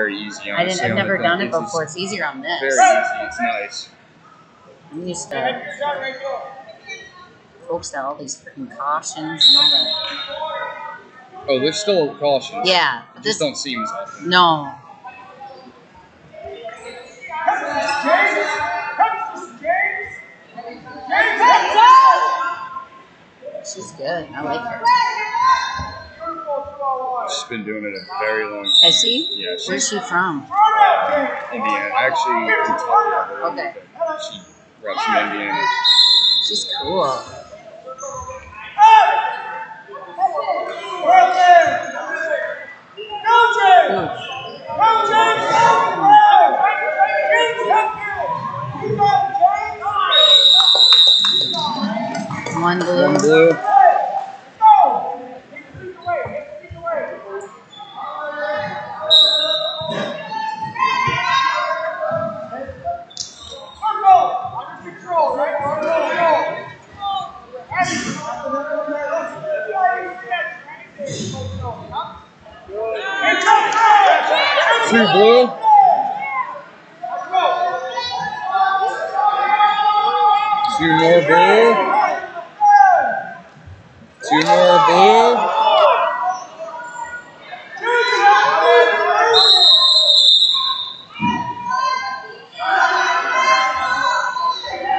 very easy. I didn't, I've never done thing. it It's before. It's easier on this. Very easy. It's nice. I'm used to folkstyle all these freaking cautions and all that. Oh, there's still cautions. Yeah, but just this don't seem as often. no. She's good. I like her. She's been doing it a very long time. Is she? Yeah, Where's she from? Indiana. Actually, Kentucky. I believe, Okay. She reps from Indiana. She's cool. One blue. One blue. Two blue. Two more blue. Two more blue.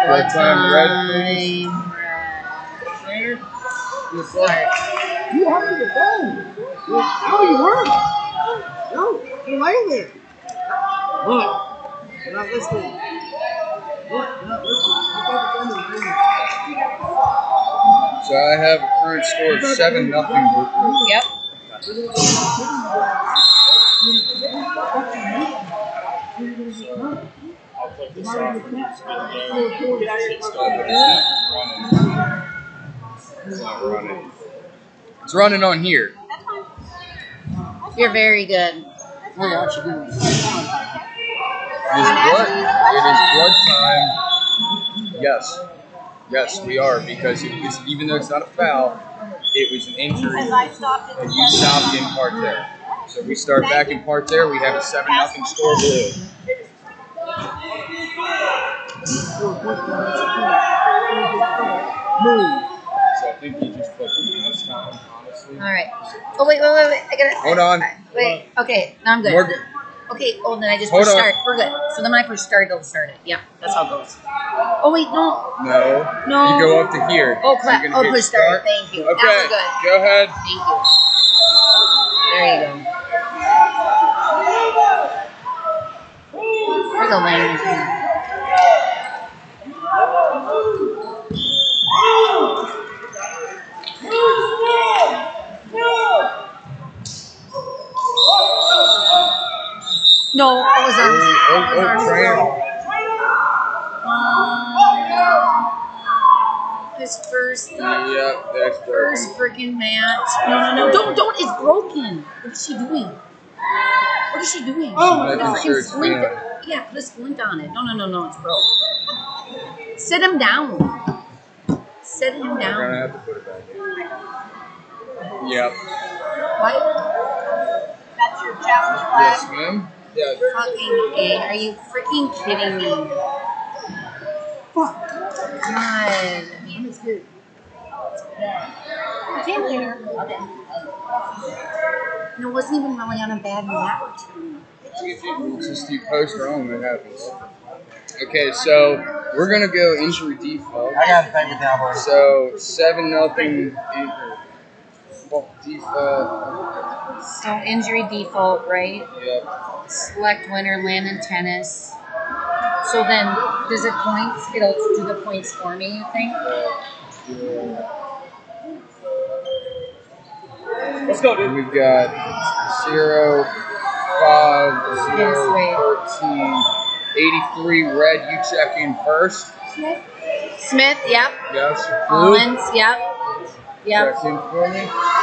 Red time, red, please. Time. Trainer? Sorry. You have to the phone. No, you weren't. No, you're laying there. What? You're not listening. What? You're not listening. You got the phone in the room. So I have a current score of seven nothing. blue. Yep. It's not running. It's running on here. You're very good. We'll watch you. It is blood. It is blood time. Yes, yes, we are because it was, even though it's not a foul, it was an injury, and you stopped in part there. So we start back in part there. We have a seven nothing score blue. Move. So I think you just put this time, honestly. All right. Oh wait, wait, wait, wait. I gotta. Hold on. Wait. Okay. Now I'm good. We're good. Okay. Oh, then I just Hold start. We're good. So then when I push start, it'll start it. Yeah, that's how it goes. Oh wait, no. No. No. You go up to here. Oh So Oh, push start. Thank you. Okay. good. Go ahead. Thank you. There you go. Where's the lane? No, I was on. Oh, oh, I was on oh. His first, Yep, that's first broken. freaking match. No, no, no, don't, don't. It's broken. What is she doing? What is she doing? Oh, Making no. sure it's splint. Yeah, put a splint on it. No, no, no, no. It's broke. Sit him down. Sit him We're gonna down. have to put it back in. Yep. What? That's your challenge Yes, ma'am. Yeah. Fucking A. Are you freaking kidding me? Fuck. God. I'm scared. Team leader. And it wasn't even really on a bad mat. It's just you post wrong when it happens. Okay, so we're gonna go injury default. I got to thank the Cowboys. So seven nothing well, default. So injury default, right? Yep. Select winner, Landon Thoennes. So then, does it points? It'll do the points for me, you think? Let's go, dude. We've got zero, five, Yes, zero, wait. thirteen, eighty-three. Red, you check in first. Smith, Smith, yep. Yes. Blue, yep. Yep. check in for me.